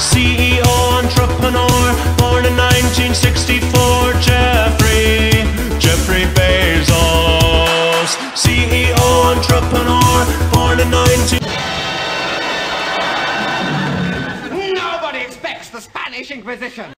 CEO, entrepreneur, born in 1964, Jeffrey, Jeffrey Bezos. CEO, entrepreneur, born in 19... Nobody expects the Spanish Inquisition!